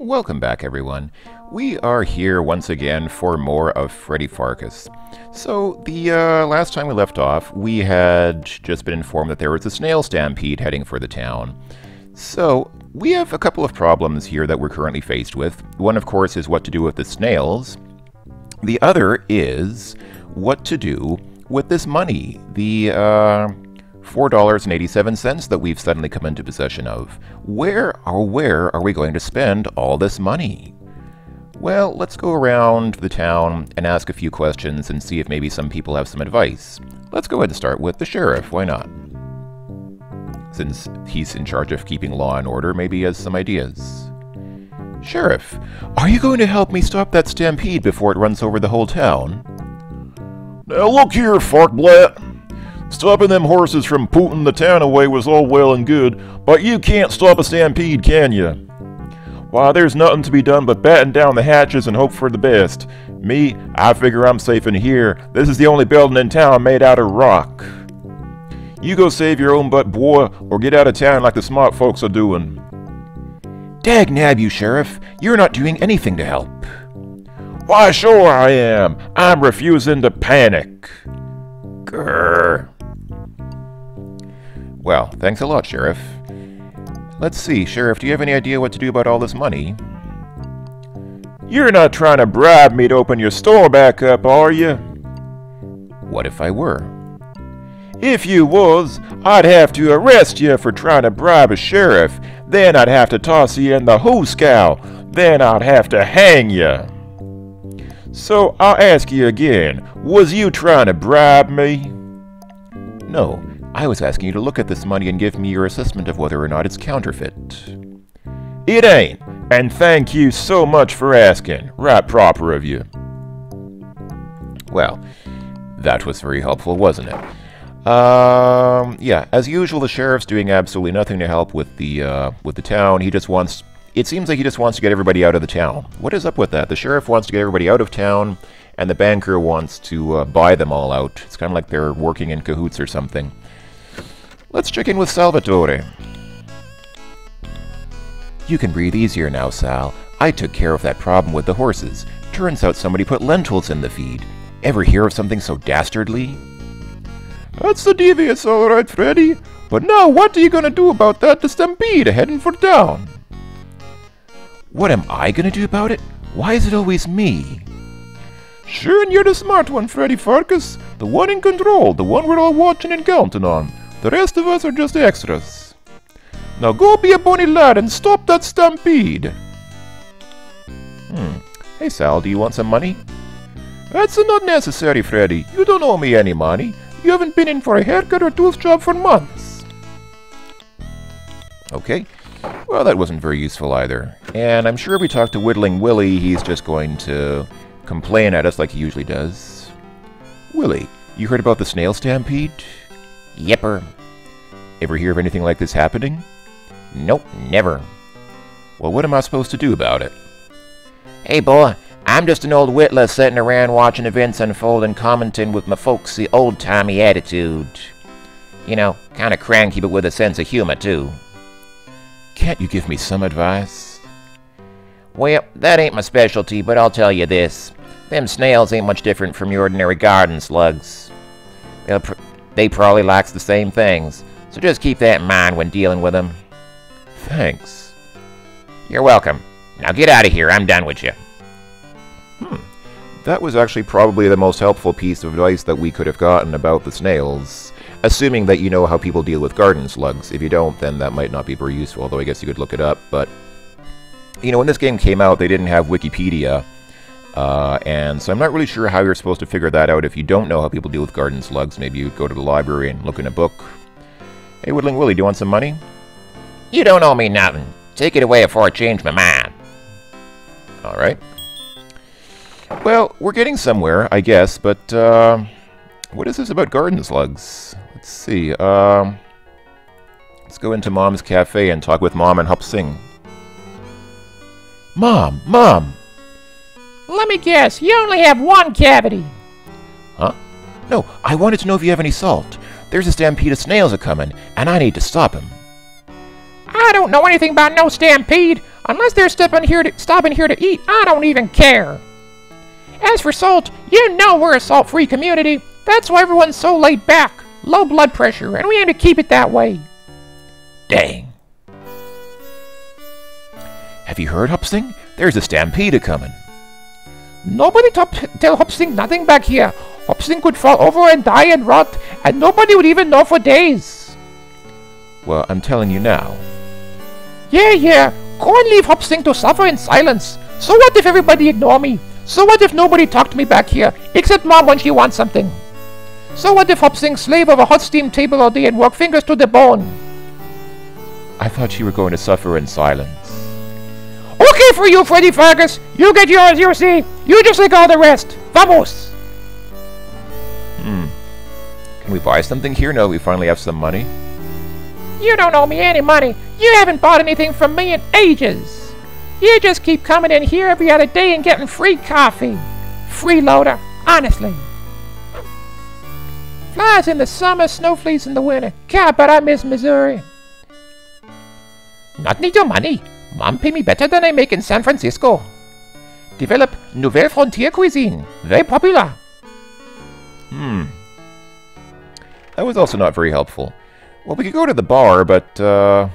Welcome back, everyone. We are here once again for more of Freddy Pharkas. So, the uh, last time we left off, we had just been informed that there was a snail stampede heading for the town. So, we have a couple of problems here that we're currently faced with. One, of course, is what to do with the snails. The other is what to do with this money. The, uh, $4.87 that we've suddenly come into possession of. Where or where are we going to spend all this money? Well, let's go around the town and ask a few questions and see if maybe some people have some advice. Let's go ahead and start with the sheriff, why not? Since he's in charge of keeping law and order, maybe he has some ideas. Sheriff, are you going to help me stop that stampede before it runs over the whole town? Now look here, Farkblatt. Stopping them horses from pooting the town away was all well and good, but you can't stop a stampede, can you? Why, there's nothing to be done but batten down the hatches and hope for the best. Me, I figure I'm safe in here. This is the only building in town made out of rock. You go save your own butt, boy, or get out of town like the smart folks are doing. Dag nab you, Sheriff. You're not doing anything to help. Why, sure I am. I'm refusing to panic. Grrr. Well, thanks a lot, Sheriff. Let's see, Sheriff, do you have any idea what to do about all this money? You're not trying to bribe me to open your store back up, are you? What if I were? If you was, I'd have to arrest you for trying to bribe a sheriff. Then I'd have to toss you in the hooscow. Then I'd have to hang you. So I'll ask you again, was you trying to bribe me? No, I was asking you to look at this money and give me your assessment of whether or not it's counterfeit. It ain't, and thank you so much for asking. Right proper of you. Well, that was very helpful, wasn't it? Um, yeah, as usual, the sheriff's doing absolutely nothing to help with the, uh, with the town. He just wants... It seems like he just wants to get everybody out of the town. What is up with that? The sheriff wants to get everybody out of town, and the banker wants to uh, buy them all out. It's kind of like they're working in cahoots or something. Let's check in with Salvatore. You can breathe easier now, Sal. I took care of that problem with the horses. Turns out somebody put lentils in the feed. Ever hear of something so dastardly? That's the devious, all right, Freddy. But now what are you gonna do about that the stampede heading for town? What am I gonna do about it? Why is it always me? Sure, and you're the smart one, Freddy Pharkas. The one in control, the one we're all watching and counting on. The rest of us are just extras. Now go be a bonny lad and stop that stampede. Hmm. Hey, Sal, do you want some money? That's not necessary, Freddy. You don't owe me any money. You haven't been in for a haircut or tooth job for months. Okay. Well, that wasn't very useful either. And I'm sure if we talk to Whittling Willie, he's just going to complain at us like he usually does. Willie, you heard about the snail stampede? Yipper. Ever hear of anything like this happening? Nope, never. Well, what am I supposed to do about it? Hey, boy, I'm just an old whittler sitting around watching events unfold and commenting with my folksy old-timey attitude. You know, kinda cranky but with a sense of humor, too. Can't you give me some advice? Well, that ain't my specialty, but I'll tell you this. Them snails ain't much different from your ordinary garden slugs. They'll pr they probably likes the same things, so just keep that in mind when dealing with them. Thanks. You're welcome. Now get out of here, I'm done with you. Hmm. That was actually probably the most helpful piece of advice that we could have gotten about the snails. Assuming that you know how people deal with garden slugs. If you don't, then that might not be very useful, although I guess you could look it up. But, you know, when this game came out, they didn't have Wikipedia. Uh, and so I'm not really sure how you're supposed to figure that out if you don't know how people deal with garden slugs. Maybe you'd go to the library and look in a book. Hey, Whittling Willie, do you want some money? You don't owe me nothing. Take it away before I change my mind. Alright. Well, we're getting somewhere, I guess, but, uh, what is this about garden slugs? Let's see, um, let's go into Mom's cafe and talk with Mom and Hop Sing. Mom! Mom! Let me guess, you only have one cavity. Huh? No, I wanted to know if you have any salt. There's a stampede of snails a-coming, and I need to stop 'em. I don't know anything about no stampede. Unless they're stopping here to, stopping here to eat, I don't even care. As for salt, you know we're a salt-free community. That's why everyone's so laid back, low blood pressure, and we aim to keep it that way. Dang. Have you heard, Hop Sing? There's a stampede a coming. Nobody top tell Hopsing nothing back here. Hopsing could fall over and die and rot, and nobody would even know for days. Well, I'm telling you now. Yeah, yeah. Go and leave Hopsing to suffer in silence. So what if everybody ignore me? So what if nobody talk to me back here, except Mom when she wants something? So what if Hopsing slave of a hot steam table all day and work fingers to the bone? I thought you were going to suffer in silence. Okay for you, Freddy Fargus. You get yours, you see. You just like all the rest. Vamos! Hmm. Can we buy something here now that we finally have some money? You don't owe me any money. You haven't bought anything from me in ages. You just keep coming in here every other day and getting free coffee. Freeloader, honestly. Flies in the summer, snowflakes in the winter. God, but I miss Missouri. Not need your money. Mom pay me better than I make in San Francisco. Develop Nouvelle Frontier cuisine. Very popular. Hmm. That was also not very helpful. Well, we could go to the bar, but, uh...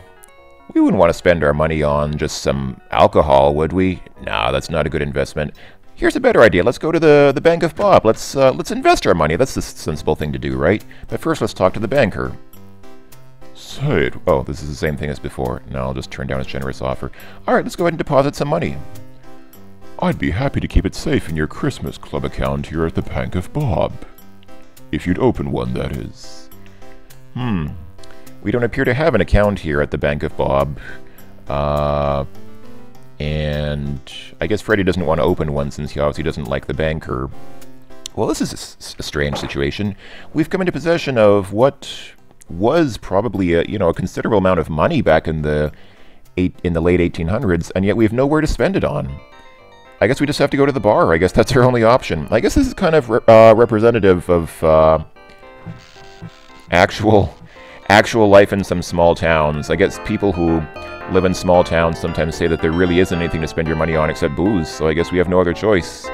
We wouldn't want to spend our money on just some alcohol, would we? Nah, that's not a good investment. Here's a better idea. Let's go to the, the Bank of Bob. Let's, uh, let's invest our money. That's the sensible thing to do, right? But first, let's talk to the banker. Say, oh, this is the same thing as before. Now I'll just turn down his generous offer. Alright, let's go ahead and deposit some money. I'd be happy to keep it safe in your Christmas Club account here at the Bank of Bob. If you'd open one, that is. Hmm. We don't appear to have an account here at the Bank of Bob. Uh, and I guess Freddy doesn't want to open one since he obviously doesn't like the banker. Well, this is a, strange situation. We've come into possession of what was probably a you know a considerable amount of money back in the eight in the late 1800s, and yet we have nowhere to spend it on. I guess we just have to go to the bar. I guess that's our only option. I guess this is kind of re- uh, representative of uh, actual actual life in some small towns. I guess people who live in small towns sometimes say that there really isn't anything to spend your money on except booze, so I guess we have no other choice.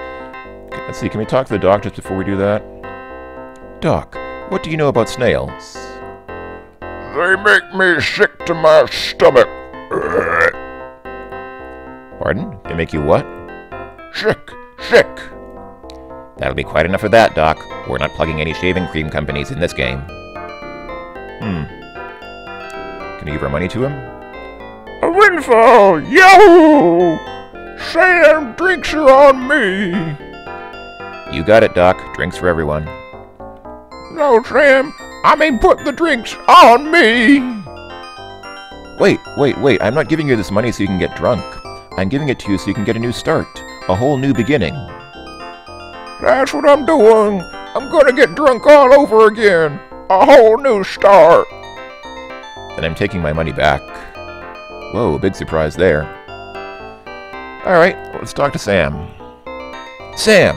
Let's see, can we talk to the doc just before we do that? Doc, what do you know about snails? They make me sick to my stomach. Pardon? They make you what? Sick, sick. That'll be quite enough of that, Doc. We're not plugging any shaving cream companies in this game. Hmm. Can you give our money to him? A windfall! Yahoo! Sam, drinks are on me. You got it, Doc. Drinks for everyone. No, Sam, I mean put the drinks on me. Wait, wait, wait. I'm not giving you this money so you can get drunk. I'm giving it to you so you can get a new start. A whole new beginning. That's what I'm doing. I'm gonna get drunk all over again. A whole new start. Then I'm taking my money back. Whoa, big surprise there. Alright, let's talk to Sam. Sam!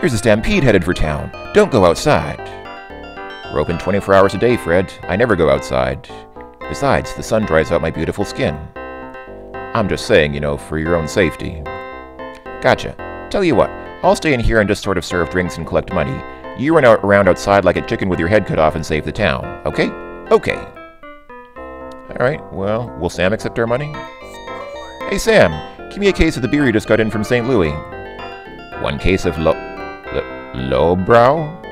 There's a stampede headed for town. Don't go outside. We're open 24 hours a day, Fred. I never go outside. Besides, the sun dries out my beautiful skin. I'm just saying, you know, for your own safety. Gotcha. Tell you what, I'll stay in here and just sort of serve drinks and collect money. You run out around outside like a chicken with your head cut off and save the town, okay? Okay. Alright, well, will Sam accept our money? Hey Sam, give me a case of the beer you just got in from St. Louis. One case of lo... lo lowbrow?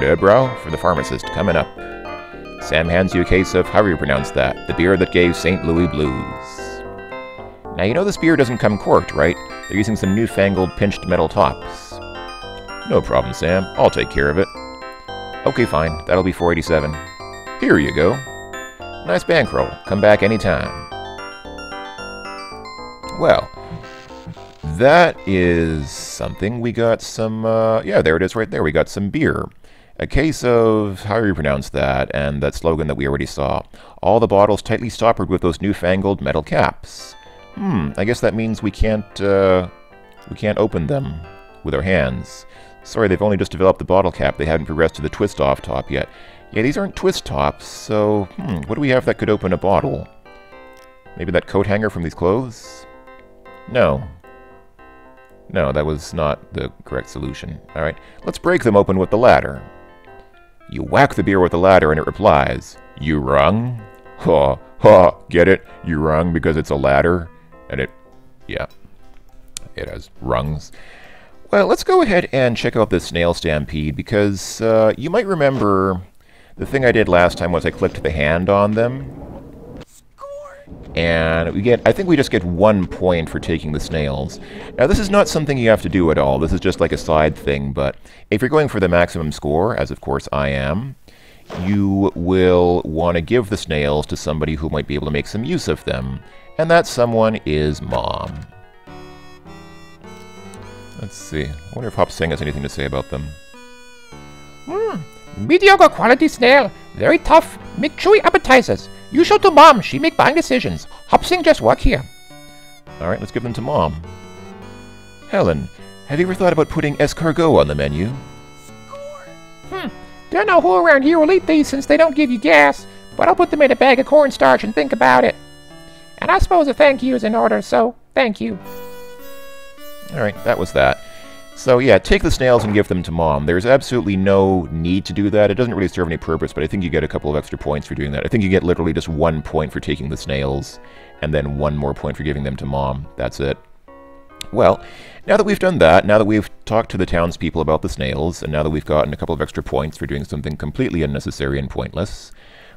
Lowbrow? For the pharmacist, coming up. Sam hands you a case of, how do you pronounce that? The beer that gave St. Louis blues. Now you know this beer doesn't come corked, right? They're using some newfangled pinched metal tops. No problem, Sam. I'll take care of it. Okay, fine. That'll be 487. Here you go. Nice bankroll. Come back anytime. Well, that is something. We got some, uh, yeah, there it is right there. We got some beer. A case of, how do you pronounce that, and that slogan that we already saw. All the bottles tightly stoppered with those newfangled metal caps. Hmm, I guess that means we can't, uh, we can't open them with our hands. Sorry, they've only just developed the bottle cap. They haven't progressed to the twist-off top yet. Yeah, these aren't twist tops, so, hmm, what do we have that could open a bottle? Maybe that coat hanger from these clothes? No. No, that was not the correct solution. Alright, let's break them open with the ladder. You whack the beer with the ladder and it replies, You rung? Ha, ha, get it? You rung because it's a ladder? And it, yeah, it has rungs. Well, let's go ahead and check out this snail stampede because uh, you might remember the thing I did last time was I clicked the hand on them. And we get, I think we just get one point for taking the snails. Now this is not something you have to do at all, this is just like a side thing, but if you're going for the maximum score, as of course I am, you will want to give the snails to somebody who might be able to make some use of them. And that someone is Mom. Let's see. I wonder if Hop Sing has anything to say about them. Hmm. Mediocre quality snail. Very tough. Make chewy appetizers. You show to mom. She make buying decisions. Hopsing just work here. Alright, let's give them to Mom. Helen, have you ever thought about putting escargot on the menu? Score. Hmm. Don't know who around here will eat these since they don't give you gas, but I'll put them in a bag of cornstarch and think about it. And I suppose a thank you is in order, so thank you. Alright, that was that. So yeah, take the snails and give them to Mom. There's absolutely no need to do that. It doesn't really serve any purpose, but I think you get a couple of extra points for doing that. I think you get literally just one point for taking the snails, and then one more point for giving them to Mom. That's it. Well, now that we've done that, now that we've talked to the townspeople about the snails, and now that we've gotten a couple of extra points for doing something completely unnecessary and pointless,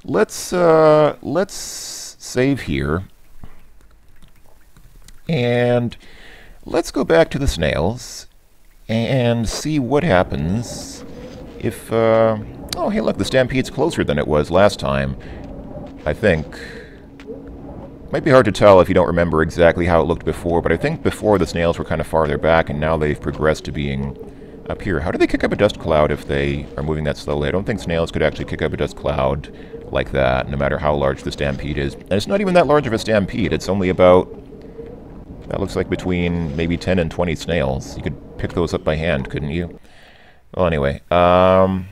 let's, uh, let's save here. And let's go back to the snails and see what happens if, uh, oh, hey, look, the stampede's closer than it was last time, I think. Might be hard to tell if you don't remember exactly how it looked before, but I think before the snails were kind of farther back, and now they've progressed to being up here. How do they kick up a dust cloud if they are moving that slowly? I don't think snails could actually kick up a dust cloud like that, no matter how large the stampede is. And it's not even that large of a stampede. It's only about that looks like between maybe 10 and 20 snails. You could pick those up by hand, couldn't you? Well, anyway, um,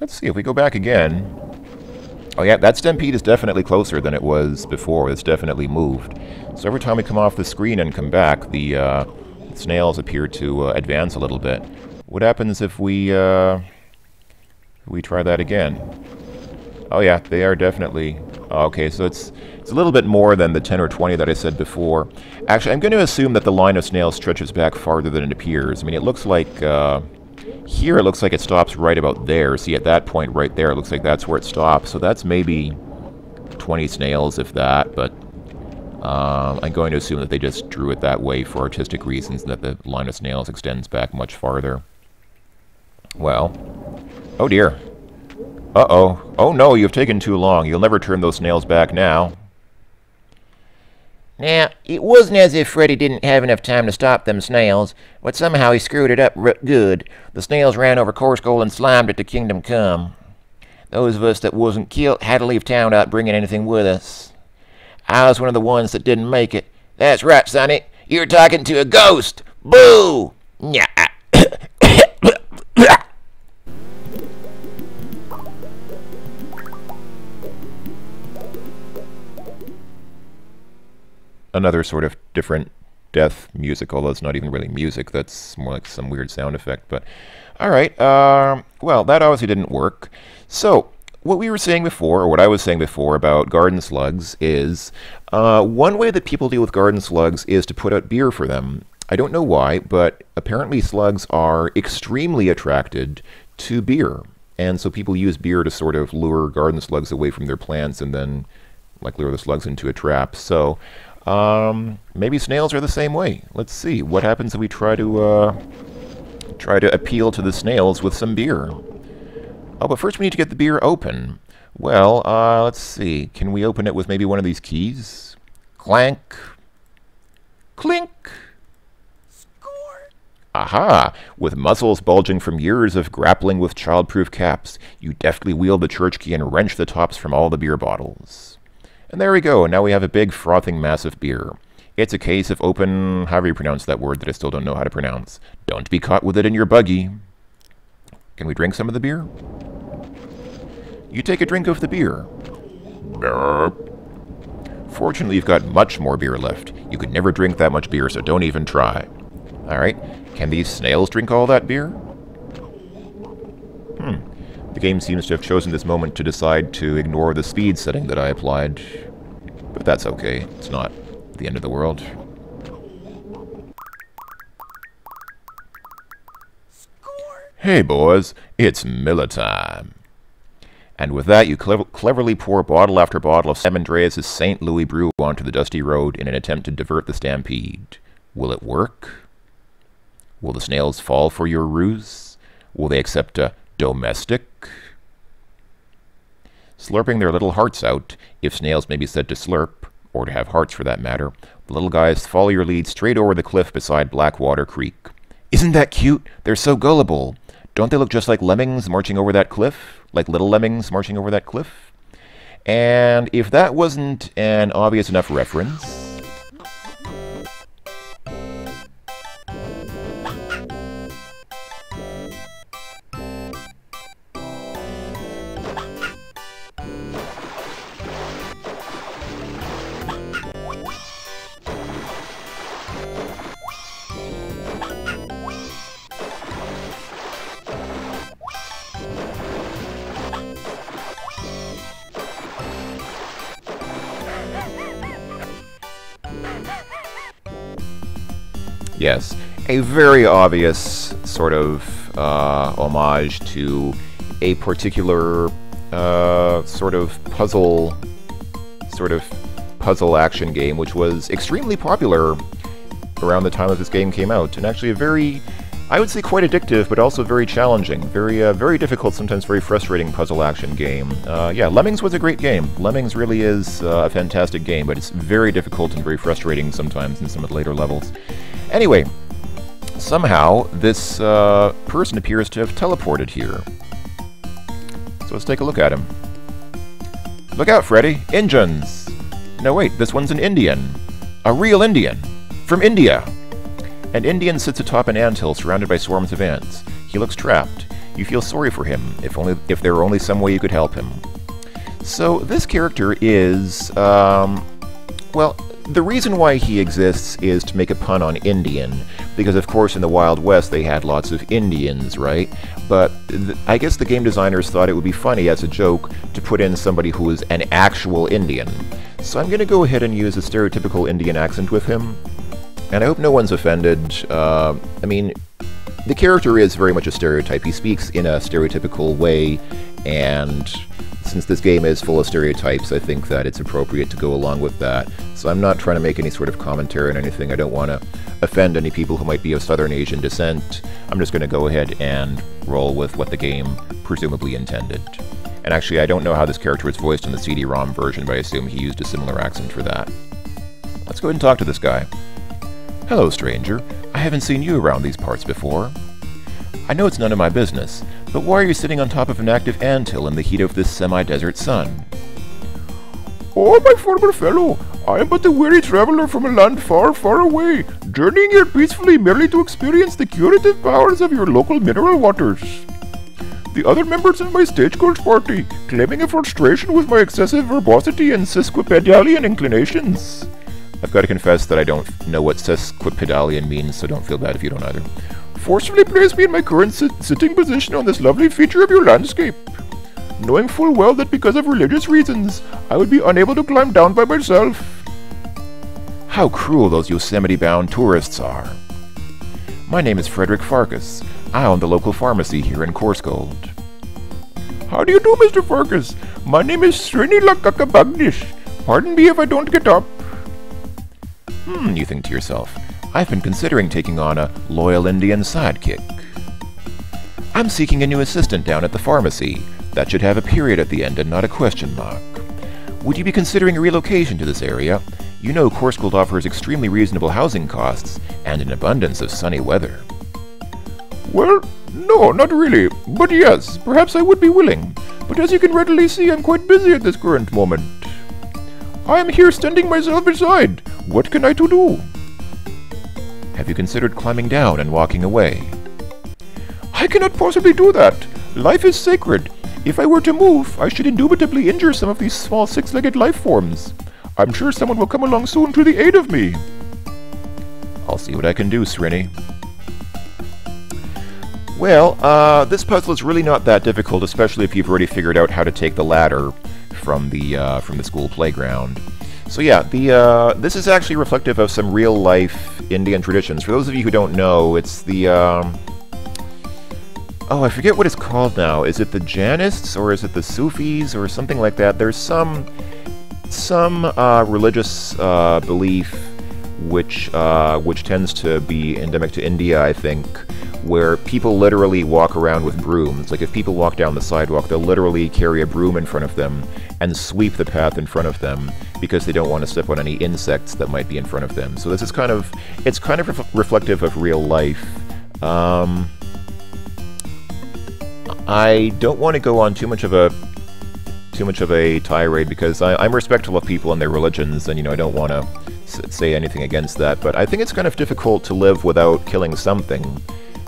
let's see, if we go back again... Oh yeah, that stampede is definitely closer than it was before. It's definitely moved. So every time we come off the screen and come back, the uh, snails appear to uh, advance a little bit. What happens if we, uh, we try that again? Oh yeah, they are definitely... Oh, okay, so it's it's a little bit more than the 10 or 20 that I said before. Actually, I'm going to assume that the line of snails stretches back farther than it appears. I mean, it looks like... Uh, here it looks like it stops right about there. See, at that point right there, it looks like that's where it stops. So that's maybe 20 snails, if that, but uh, I'm going to assume that they just drew it that way for artistic reasons and that the line of snails extends back much farther. Well, oh dear. Uh-oh. Oh no, you've taken too long. You'll never turn those snails back now. Now, it wasn't as if Freddy didn't have enough time to stop them snails, but somehow he screwed it up good. The snails ran over Coarsegold and slimed it to Kingdom Come. Those of us that wasn't killed had to leave town without bringing anything with us. I was one of the ones that didn't make it. That's right, Sonny. You're talking to a ghost. Boo! Yeah. Another sort of different death music, although it's not even really music. That's more like some weird sound effect. But all right, um, well, that obviously didn't work. So what we were saying before, or what I was saying before about garden slugs, is uh, one way that people deal with garden slugs is to put out beer for them. I don't know why, but apparently slugs are extremely attracted to beer. And so people use beer to sort of lure garden slugs away from their plants and then like lure the slugs into a trap. So um, maybe snails are the same way. Let's see. What happens if we try to, uh, try to appeal to the snails with some beer? Oh, but first we need to get the beer open. Well, uh, let's see. Can we open it with maybe one of these keys? Clank. Clink. Score. Aha! With muscles bulging from years of grappling with childproof caps, you deftly wield the church key and wrench the tops from all the beer bottles. And there we go. Now we have a big, frothing mass of beer. It's a case of open, however you pronounce that word that I still don't know how to pronounce. Don't be caught with it in your buggy. Can we drink some of the beer? You take a drink of the beer. Burp. Fortunately, you've got much more beer left. You could never drink that much beer, so don't even try. Alright, can these snails drink all that beer? Hmm. The game seems to have chosen this moment to decide to ignore the speed setting that I applied. But that's okay. It's not the end of the world. Hey boys, it's Miller time. And with that, you clev- cleverly pour bottle after bottle of Sam Andreas' St. Louis brew onto the dusty road in an attempt to divert the stampede. Will it work? Will the snails fall for your ruse? Will they accept a domestic? Slurping their little hearts out, if snails may be said to slurp, or to have hearts for that matter, the little guys follow your lead straight over the cliff beside Blackwater Creek. Isn't that cute? They're so gullible. Don't they look just like lemmings marching over that cliff? Like little lemmings marching over that cliff? And if that wasn't an obvious enough reference, very obvious sort of uh, homage to a particular uh, sort of puzzle, sort of puzzle action game, which was extremely popular around the time that this game came out, and actually a very, I would say, quite addictive, but also very challenging, very, uh, very difficult, sometimes very frustrating puzzle action game. Uh, yeah, Lemmings was a great game. Lemmings really is uh, a fantastic game, but it's very difficult and very frustrating sometimes in some of the later levels. Anyway, somehow this uh, person appears to have teleported here. So let's take a look at him. Look out, Freddy! Indians! No, wait, this one's an Indian. A real Indian. From India! An Indian sits atop an anthill surrounded by swarms of ants. He looks trapped. You feel sorry for him, if only if there were only some way you could help him. So this character is, um, well, the reason why he exists is to make a pun on Indian, because of course in the Wild West they had lots of Indians, right? But I guess the game designers thought it would be funny as a joke to put in somebody who is an actual Indian. So I'm going to go ahead and use a stereotypical Indian accent with him. And I hope no one's offended. Uh, I mean, the character is very much a stereotype. He speaks in a stereotypical way, and since this game is full of stereotypes, I think that it's appropriate to go along with that. So I'm not trying to make any sort of commentary on anything. I don't want to offend any people who might be of Southern Asian descent. I'm just going to go ahead and roll with what the game presumably intended. And actually, I don't know how this character was voiced in the CD-ROM version, but I assume he used a similar accent for that. Let's go ahead and talk to this guy. Hello, stranger. I haven't seen you around these parts before. I know it's none of my business, but why are you sitting on top of an active anthill in the heat of this semi-desert sun? Oh, my former fellow, I am but a weary traveler from a land far, far away, journeying here peacefully merely to experience the curative powers of your local mineral waters. The other members of my stagecoach party, claiming a frustration with my excessive verbosity and sesquipedalian inclinations. I've got to confess that I don't know what sesquipedalian means, so don't feel bad if you don't either forcibly place me in my current sit sitting position on this lovely feature of your landscape, knowing full well that because of religious reasons, I would be unable to climb down by myself. How cruel those Yosemite-bound tourists are. My name is Frederick Pharkas. I own the local pharmacy here in Coarsegold. How do you do, Mr. Pharkas? My name is Srini Lalkaka Bagnish. Pardon me if I don't get up. Hmm, you think to yourself. I've been considering taking on a loyal Indian sidekick. I'm seeking a new assistant down at the pharmacy. That should have a period at the end and not a question mark. Would you be considering a relocation to this area? You know Coarsegold offers extremely reasonable housing costs and an abundance of sunny weather. Well, no, not really. But yes, perhaps I would be willing. But as you can readily see, I'm quite busy at this current moment. I am here standing myself beside. What can I to do? Have you considered climbing down and walking away? I cannot possibly do that. Life is sacred. If I were to move, I should indubitably injure some of these small six-legged life forms. I'm sure someone will come along soon to the aid of me. I'll see what I can do, Srini. Well, uh, this puzzle is really not that difficult, especially if you've already figured out how to take the ladder from the uh, from the school playground. So yeah, the uh, this is actually reflective of some real life Indian traditions. For those of you who don't know, it's the um, oh I forget what it's called now. Is it the Jainists or is it the Sufis or something like that? There's some some uh, religious uh, belief which uh, which tends to be endemic to India, I think, where people literally walk around with brooms. Like if people walk down the sidewalk, they'll literally carry a broom in front of them and sweep the path in front of them because they don't want to step on any insects that might be in front of them. So this is kind of it's kind of ref- reflective of real life. Um, I don't want to go on too much of a too much of a tirade because I, am respectful of people and their religions, and you know I don't want to say anything against that. But I think it's kind of difficult to live without killing something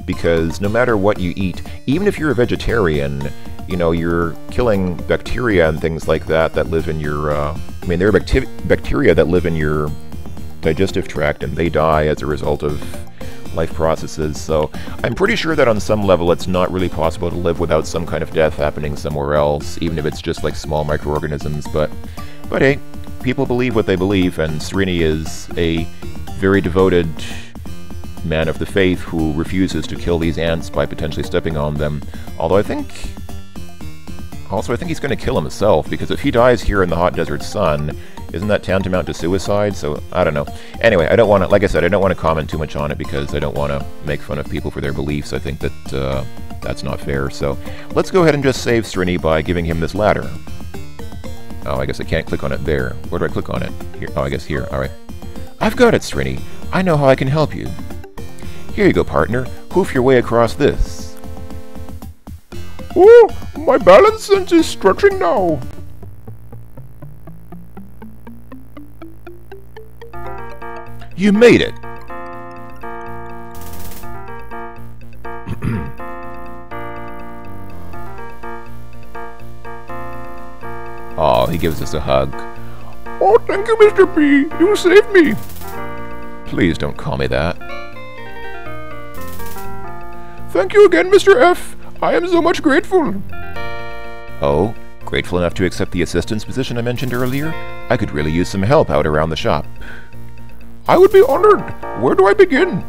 because no matter what you eat, even if you're a vegetarian, you know, you're killing bacteria and things like that that live in your. Uh, I mean, there are bacteria that live in your digestive tract and they die as a result of life processes. So I'm pretty sure that on some level it's not really possible to live without some kind of death happening somewhere else, even if it's just like small microorganisms. But, but hey, people believe what they believe, and Srini is a very devoted man of the faith who refuses to kill these ants by potentially stepping on them. Although I think. Also, I think he's going to kill himself, because if he dies here in the hot desert sun, isn't that tantamount to suicide? So, I don't know. Anyway, I don't want to, like I said, I don't want to comment too much on it because I don't want to make fun of people for their beliefs. I think that uh, that's not fair. So, let's go ahead and just save Srini by giving him this ladder. Oh, I guess I can't click on it there. Where do I click on it? Here. Oh, I guess here. Alright. I've got it, Srini. I know how I can help you. Here you go, partner. Hoof your way across this. Oh, my balance sense is stretching now. You made it! oh, he gives us a hug. Oh, thank you, Mr. P. You saved me. Please don't call me that. Thank you again, Mr. F. I am so much grateful. Oh, grateful enough to accept the assistance position I mentioned earlier? I could really use some help out around the shop. I would be honored. Where do I begin?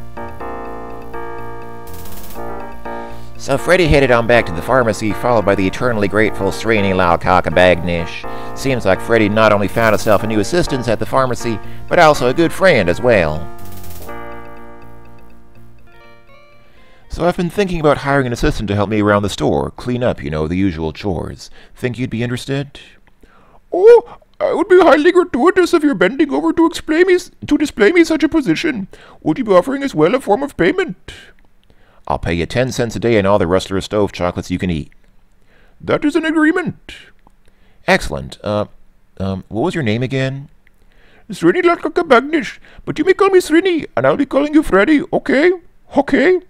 So Freddy headed on back to the pharmacy, followed by the eternally grateful Srini Lalkaka Bagnish. Seems like Freddy not only found himself a new assistant at the pharmacy, but also a good friend as well. So I've been thinking about hiring an assistant to help me around the store, clean up, you know, the usual chores. Think you'd be interested? Oh, I would be highly gratuitous if you're bending over to display me to display me such a position. Would you be offering as well a form of payment? I'll pay you ten cents a day and all the Rustler stove chocolates you can eat. That is an agreement. Excellent. Uh, um, what was your name again? Srini Lalkaka Bagnish, but you may call me Srini, and I'll be calling you Freddy, okay? Okay?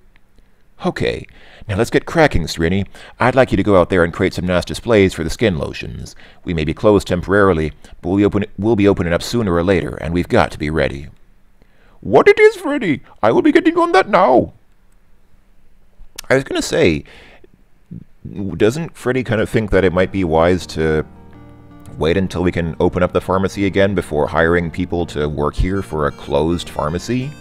Okay. Now let's get cracking, Srini. I'd like you to go out there and create some nice displays for the skin lotions. We may be closed temporarily, but we'll be, open, we'll be opening up sooner or later, and we've got to be ready. What it is, Freddy? I will be getting on that now. I was going to say, doesn't Freddy kind of think that it might be wise to wait until we can open up the pharmacy again before hiring people to work here for a closed pharmacy?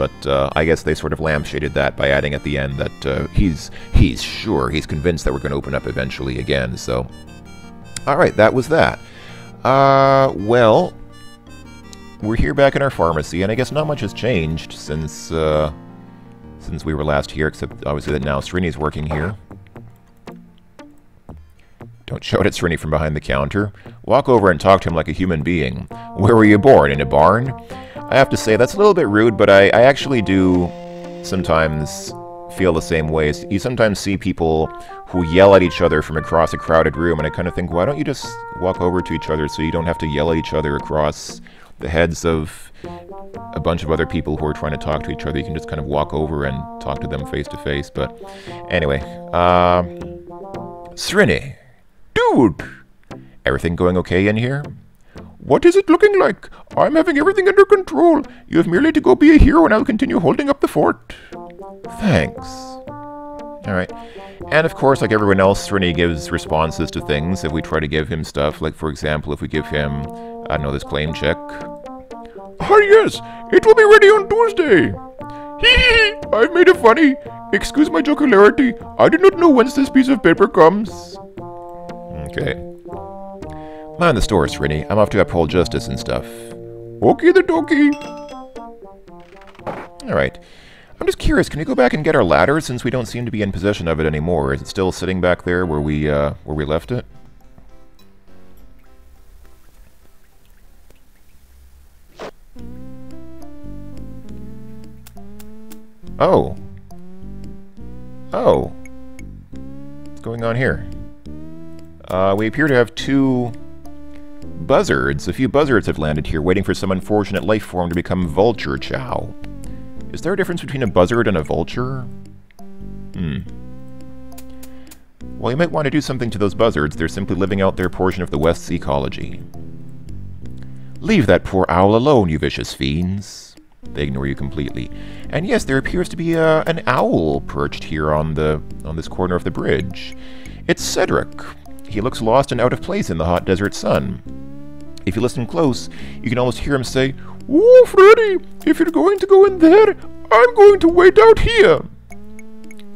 But uh, I guess they sort of lampshaded that by adding at the end that uh, he's he's sure he's convinced that we're going to open up eventually again. So, all right, that was that. Uh, well, we're here back in our pharmacy, and I guess not much has changed since uh, since we were last here, except obviously that now Srini's working here. Don't shout at Srini from behind the counter. Walk over and talk to him like a human being. Where were you born? In a barn? I have to say, that's a little bit rude, but I, I actually do sometimes feel the same way. You sometimes see people who yell at each other from across a crowded room, and I kind of think, why don't you just walk over to each other so you don't have to yell at each other across the heads of a bunch of other people who are trying to talk to each other. You can just kind of walk over and talk to them face to face. But anyway, uh, Srini, dude, everything going okay in here? What is it looking like? I'm having everything under control. You have merely to go be a hero and I'll continue holding up the fort. Thanks. Alright. And of course, like everyone else, Srini gives responses to things if we try to give him stuff. Like, for example, if we give him, I don't know, this claim check. Ah, yes, it will be ready on Tuesday. Hee hee, I've made it funny. Excuse my jocularity. I do not know whence this piece of paper comes. Okay. Mind the store, Srini. I'm off to uphold justice and stuff. Okay, the dokie. Alright. I'm just curious, can we go back and get our ladder since we don't seem to be in possession of it anymore? Is it still sitting back there where we, uh, where we left it? Oh. Oh. What's going on here? Uh, we appear to have two buzzards. A few buzzards have landed here, waiting for some unfortunate life form to become vulture chow. Is there a difference between a buzzard and a vulture? Hmm. Well, you might want to do something to those buzzards. They're simply living out their portion of the West's ecology. Leave that poor owl alone, you vicious fiends. They ignore you completely. And yes, there appears to be uh, an owl perched here on the on this corner of the bridge. It's Cedric. He looks lost and out of place in the hot desert sun. If you listen close, you can almost hear him say, Oh, Freddy, if you're going to go in there, I'm going to wait out here.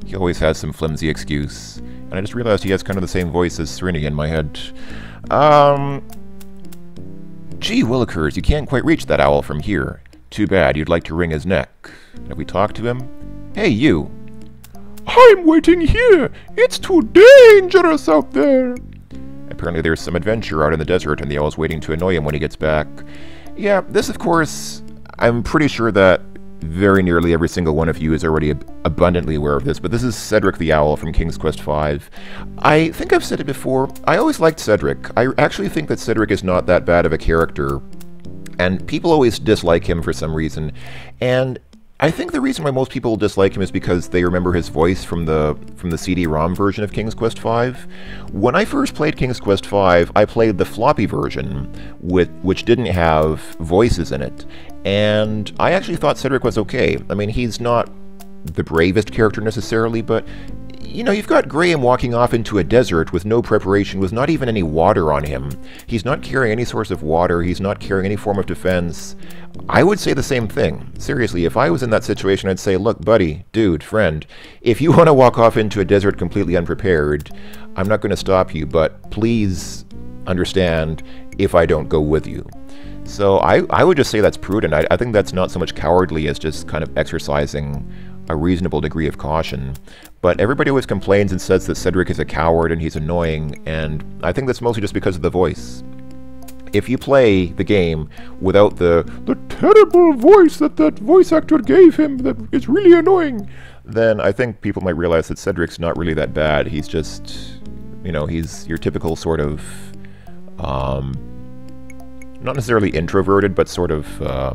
He always has some flimsy excuse. And I just realized he has kind of the same voice as Srini in my head. Um... Gee willikers, you can't quite reach that owl from here. Too bad, you'd like to wring his neck. Have we talked to him? Hey, you! I'm waiting here! It's too dangerous out there! Apparently there's some adventure out in the desert and the owl's waiting to annoy him when he gets back. Yeah, this of course, I'm pretty sure that very nearly every single one of you is already ab abundantly aware of this, but this is Cedric the Owl from King's Quest V. I think I've said it before, I always liked Cedric. I actually think that Cedric is not that bad of a character, and people always dislike him for some reason. And I think the reason why most people dislike him is because they remember his voice from the from the CD-ROM version of King's Quest V. When I first played King's Quest V, I played the floppy version, with which didn't have voices in it, and I actually thought Cedric was okay. I mean, he's not the bravest character necessarily, but you know, you've got Graham walking off into a desert with no preparation, with not even any water on him. He's not carrying any source of water, he's not carrying any form of defense. I would say the same thing. Seriously, if I was in that situation, I'd say, look, buddy, dude, friend, if you want to walk off into a desert completely unprepared, I'm not going to stop you, but please understand if I don't go with you. So I, I would just say that's prudent. I, I think that's not so much cowardly as just kind of exercising a reasonable degree of caution. But everybody always complains and says that Cedric is a coward and he's annoying, and I think that's mostly just because of the voice. If you play the game without the the terrible voice that that voice actor gave him that is really annoying, then I think people might realize that Cedric's not really that bad. He's just, you know, he's your typical sort of, um, not necessarily introverted, but sort of, uh,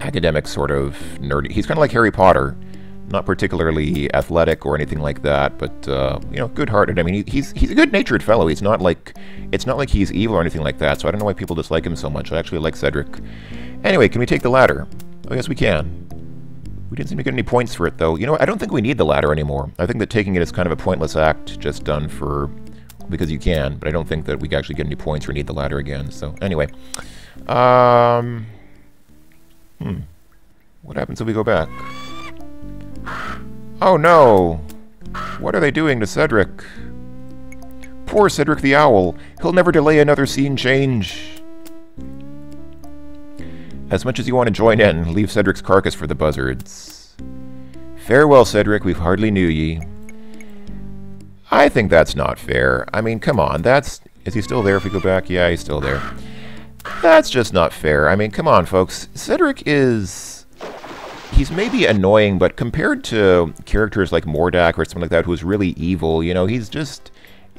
academic sort of nerdy. He's kind of like Harry Potter. Not particularly athletic or anything like that, but uh, you know, good-hearted. I mean, he, he's he's a good-natured fellow. He's not like it's not like he's evil or anything like that. So I don't know why people dislike him so much. I actually like Cedric. Anyway, can we take the ladder? Oh, yes, we can. We didn't seem to get any points for it, though. You know, I don't think we need the ladder anymore. I think that taking it is kind of a pointless act, just done for because you can. But I don't think that we actually get any points or need the ladder again. So anyway, um. Hmm. What happens if we go back? Oh no! What are they doing to Cedric? Poor Cedric the Owl. He'll never delay another scene change. As much as you want to join in, leave Cedric's carcass for the buzzards. Farewell, Cedric. We've hardly knew ye. I think that's not fair. I mean, come on. That's... Is he still there if we go back? Yeah, he's still there. That's just not fair. I mean, come on, folks. Cedric is... He's maybe annoying, but compared to characters like Mordack or something like that who's really evil, you know, he's just...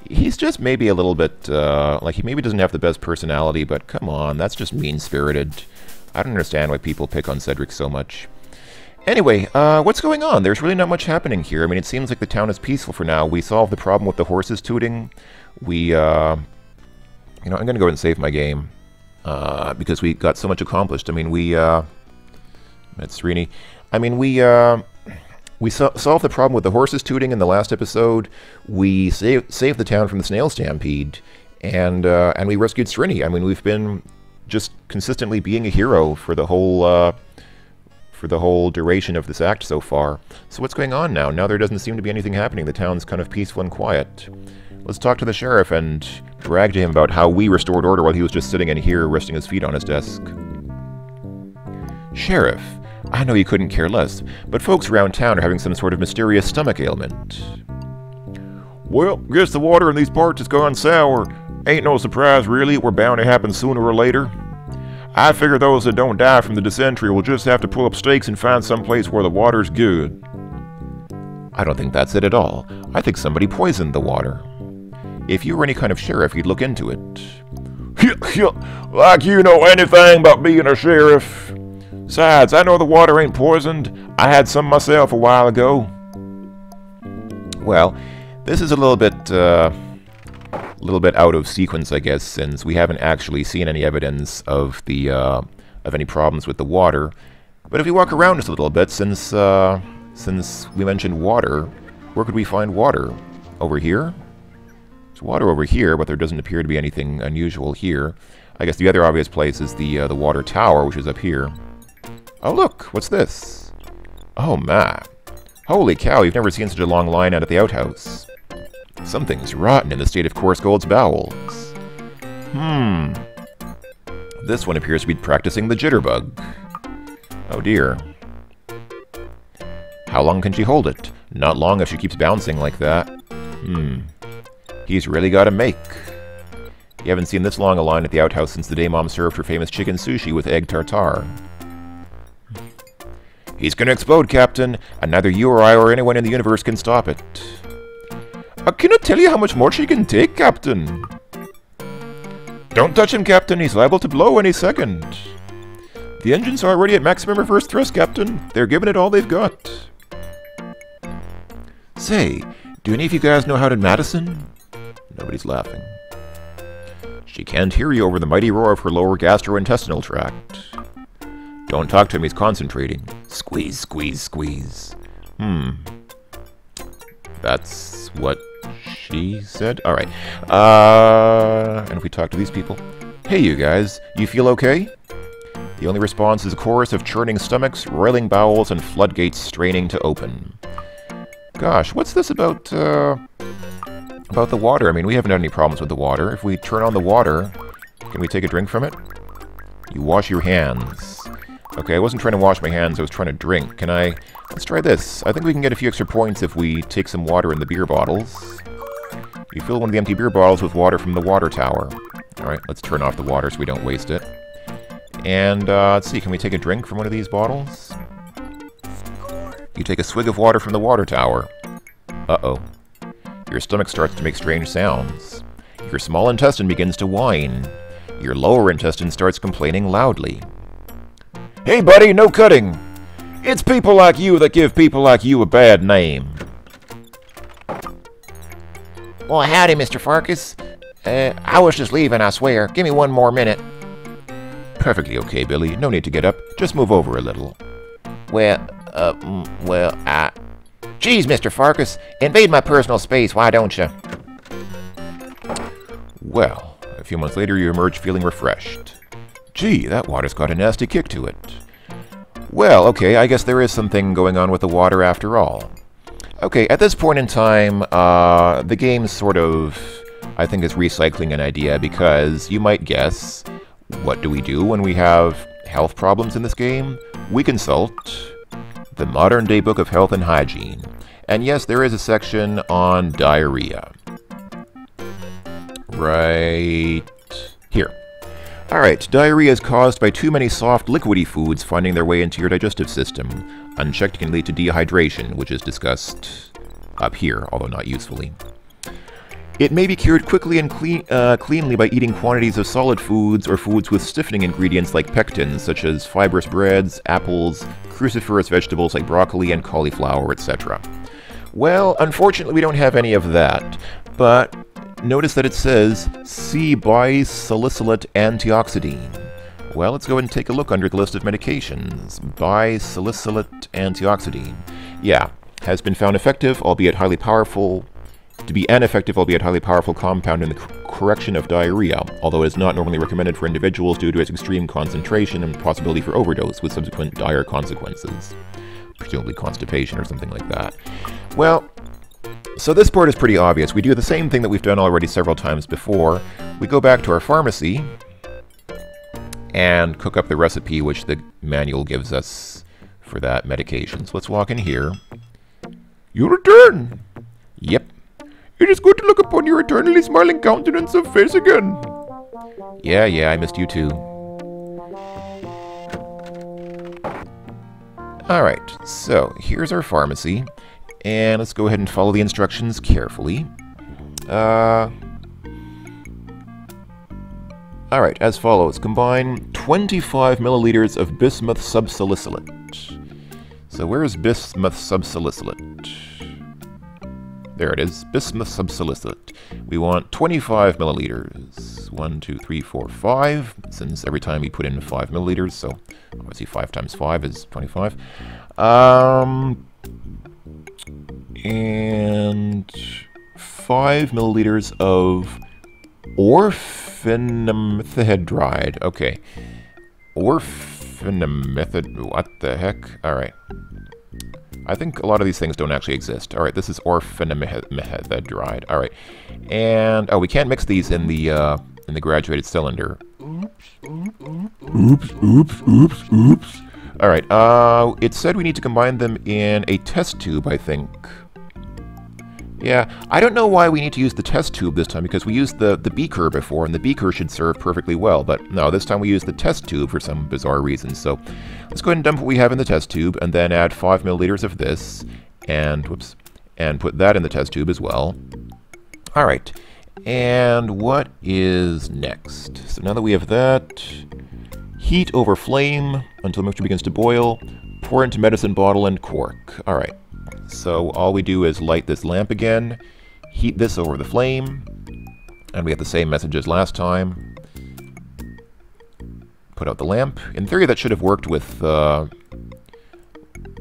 He's just maybe a little bit, uh, like, he maybe doesn't have the best personality, but come on, that's just mean-spirited. I don't understand why people pick on Cedric so much. Anyway, uh, what's going on? There's really not much happening here. I mean, it seems like the town is peaceful for now. We solved the problem with the horses tooting. We, uh, You know, I'm going to go ahead and save my game uh, because we got so much accomplished. I mean, we... Uh, that's Srini. I mean, we... Uh, we so solved the problem with the horses tooting in the last episode. We saved saved the town from the snail stampede, and uh, and we rescued Srini. I mean, we've been just consistently being a hero for the whole uh, for the whole duration of this act so far. So what's going on now? Now there doesn't seem to be anything happening. The town's kind of peaceful and quiet. Let's talk to the sheriff and brag to him about how we restored order while he was just sitting in here resting his feet on his desk. Sheriff, I know you couldn't care less, but folks around town are having some sort of mysterious stomach ailment. Well, guess the water in these parts has gone sour. Ain't no surprise, really. We're bound to happen sooner or later. I figure those that don't die from the dysentery will just have to pull up stakes and find some place where the water's good. I don't think that's it at all. I think somebody poisoned the water. If you were any kind of sheriff, you'd look into it. like you know anything about being a sheriff. Besides, I know the water ain't poisoned. I had some myself a while ago. Well, this is a little bit, uh, a little bit out of sequence, I guess, since we haven't actually seen any evidence of the, uh, of any problems with the water. But if we walk around just a little bit, since, uh, since we mentioned water, where could we find water? Over here? There's water over here, but there doesn't appear to be anything unusual here. I guess the other obvious place is the, uh, the water tower, which is up here. Oh, look, what's this? Oh, my. Holy cow, you've never seen such a long line out at the outhouse. Something's rotten in the state of Coarsegold's bowels. Hmm. This one appears to be practicing the jitterbug. Oh dear. How long can she hold it? Not long if she keeps bouncing like that. Hmm. He's really got a make. You haven't seen this long a line at the outhouse since the day Mom served her famous chicken sushi with egg tartare. He's gonna explode, Captain, and neither you or I or anyone in the universe can stop it. Uh, I cannot tell you how much more she can take, Captain. Don't touch him, Captain. He's liable to blow any second. The engines are already at maximum reverse thrust, Captain. They're giving it all they've got. Say, do any of you guys know how to Madison? Nobody's laughing. She can't hear you over the mighty roar of her lower gastrointestinal tract. Don't talk to him, he's concentrating. Squeeze, squeeze, squeeze. Hmm. That's what she said? Alright. Uh, and if we talk to these people? Hey, you guys, you feel okay? The only response is a chorus of churning stomachs, roiling bowels, and floodgates straining to open. Gosh, what's this about, uh, about the water? I mean, we haven't had any problems with the water. If we turn on the water, can we take a drink from it? You wash your hands. Okay, I wasn't trying to wash my hands, I was trying to drink. Can I... Let's try this. I think we can get a few extra points if we take some water in the beer bottles. You fill one of the empty beer bottles with water from the water tower. Alright, let's turn off the water so we don't waste it. And, uh, let's see, can we take a drink from one of these bottles? You take a swig of water from the water tower. Uh-oh. Your stomach starts to make strange sounds. Your small intestine begins to whine. Your lower intestine starts complaining loudly. Hey, buddy, no cutting. It's people like you that give people like you a bad name. Well, howdy, Mr. Pharkas. Uh, I was just leaving, I swear. Give me one more minute. Perfectly okay, Billy. No need to get up. Just move over a little. Well, uh, mm, well, I... Geez, Mr. Pharkas, invade my personal space, why don't you? Well, a few months later you emerge feeling refreshed. Gee, that water's got a nasty kick to it. Well, okay, I guess there is something going on with the water after all. Okay, at this point in time, uh, the game sort of, I think, is recycling an idea because you might guess, what do we do when we have health problems in this game? We consult the Modern Day Book of Health and Hygiene. And yes, there is a section on diarrhea. Right here. Alright, diarrhea is caused by too many soft, liquidy foods finding their way into your digestive system. Unchecked can lead to dehydration, which is discussed up here, although not usefully. It may be cured quickly and clean, uh, cleanly by eating quantities of solid foods or foods with stiffening ingredients like pectins, such as fibrous breads, apples, cruciferous vegetables like broccoli and cauliflower, etc. Well, unfortunately we don't have any of that, but notice that it says C bisalicylate antioxidine. Well, let's go and take a look under the list of medications. Bisalicylate antioxidine. Yeah, has been found effective, albeit highly powerful, to be an effective, albeit highly powerful compound in the correction of diarrhea, although it is not normally recommended for individuals due to its extreme concentration and possibility for overdose with subsequent dire consequences. Presumably constipation or something like that. Well, so this part is pretty obvious. We do the same thing that we've done already several times before. We go back to our pharmacy and cook up the recipe which the manual gives us for that medication. So let's walk in here. You return! Yep. It is good to look upon your eternally smiling countenance of face again. Yeah, yeah, I missed you too. Alright, so here's our pharmacy. And let's go ahead and follow the instructions carefully. Uh, Alright, as follows. Combine 25 milliliters of bismuth subsalicylate. So where is bismuth subsalicylate? There it is, bismuth subsalicylate. We want 25 milliliters. One, two, three, four, five. Since every time we put in 5 milliliters, so obviously 5 times 5 is 25. Um, and 5 milliliters of orphanamethydride. Okay. Orphanamethyd... What the heck? Alright. I think a lot of these things don't actually exist. Alright, this is orphanamethydride. Alright. And... Oh, we can't mix these in the, uh, in the graduated cylinder. Oops, oops, oops, oops, oops. Alright, uh, it said we need to combine them in a test tube, I think. Yeah, I don't know why we need to use the test tube this time, because we used the, the beaker before, and the beaker should serve perfectly well, but no, this time we use the test tube for some bizarre reason, so let's go ahead and dump what we have in the test tube, and then add 5 milliliters of this, and, whoops, and put that in the test tube as well. Alright, and what is next? So now that we have that, heat over flame until the mixture begins to boil, pour into medicine bottle and cork. Alright. So all we do is light this lamp again, heat this over the flame, and we have the same message as last time. Put out the lamp. In theory, that should have worked with uh,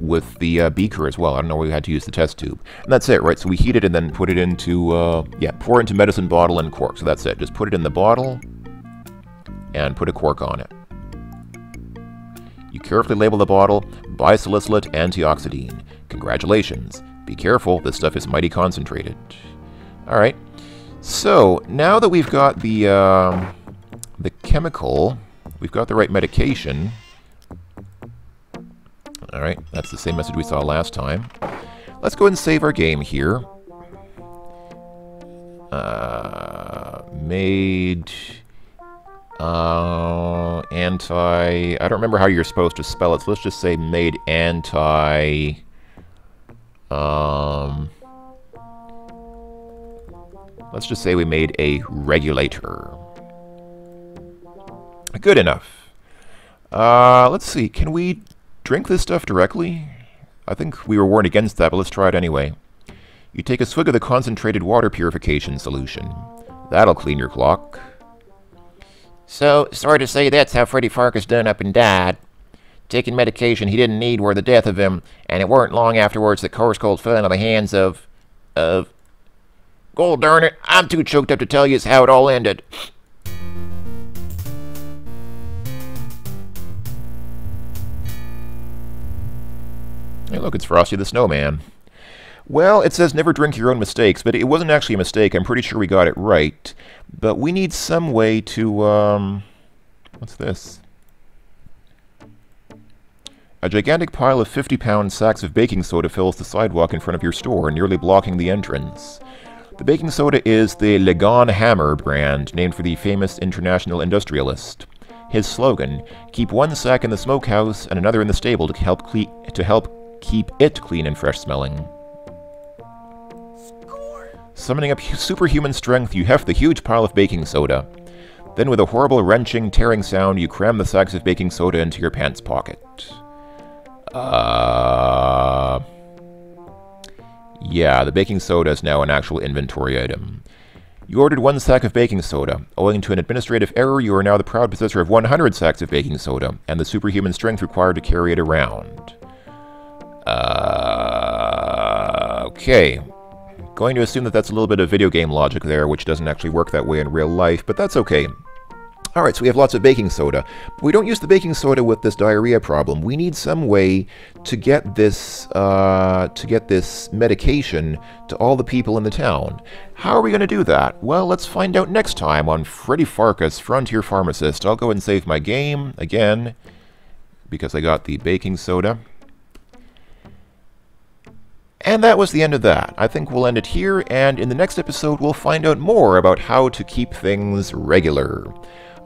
with the uh, beaker as well. I don't know why we had to use the test tube. And that's it, right? So we heat it and then put it into, uh, yeah, pour into medicine bottle and cork. So that's it. Just put it in the bottle and put a cork on it. You carefully label the bottle, bisalicylate antioxidine. Congratulations. Be careful, this stuff is mighty concentrated. Alright, so now that we've got the, uh, the chemical, we've got the right medication. Alright, that's the same message we saw last time. Let's go and save our game here. Uh, made uh, anti... I don't remember how you're supposed to spell it, so let's just say made anti... Um, let's just say we made a regulator. Good enough. Uh, let's see, can we drink this stuff directly? I think we were warned against that, but let's try it anyway. You take a swig of the concentrated water purification solution. That'll clean your clock. So, sorry to say that's how Freddy Pharkas done up and died taking medication he didn't need were the death of him, and it weren't long afterwards that Coarsegold fell into the hands of... of... God darn it, I'm too choked up to tell you how it all ended. Hey look, it's Frosty the Snowman. Well, it says never drink your own mistakes, but it wasn't actually a mistake. I'm pretty sure we got it right. But we need some way to, um... What's this? A gigantic pile of 50-pound sacks of baking soda fills the sidewalk in front of your store, nearly blocking the entrance. The baking soda is the Legon Hammer brand, named for the famous international industrialist. His slogan, keep one sack in the smokehouse and another in the stable to help, to help keep it clean and fresh smelling. Summoning up superhuman strength, you heft the huge pile of baking soda. Then with a horrible wrenching, tearing sound, you cram the sacks of baking soda into your pants pocket. Uh, yeah, the baking soda is now an actual inventory item. You ordered one sack of baking soda. Owing to an administrative error, you are now the proud possessor of 100 sacks of baking soda and the superhuman strength required to carry it around. Uh, okay. Going to assume that that's a little bit of video game logic there, which doesn't actually work that way in real life, but that's okay. Alright, so we have lots of baking soda. We don't use the baking soda with this diarrhea problem. We need some way to get this, uh, to get this medication to all the people in the town. How are we going to do that? Well, let's find out next time on Freddy Pharkas, Frontier Pharmacist. I'll go and save my game, again, because I got the baking soda. And that was the end of that. I think we'll end it here, and in the next episode, we'll find out more about how to keep things regular.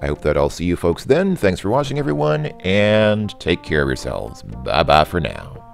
I hope that I'll see you folks then. Thanks for watching, everyone, and take care of yourselves. Bye bye for now.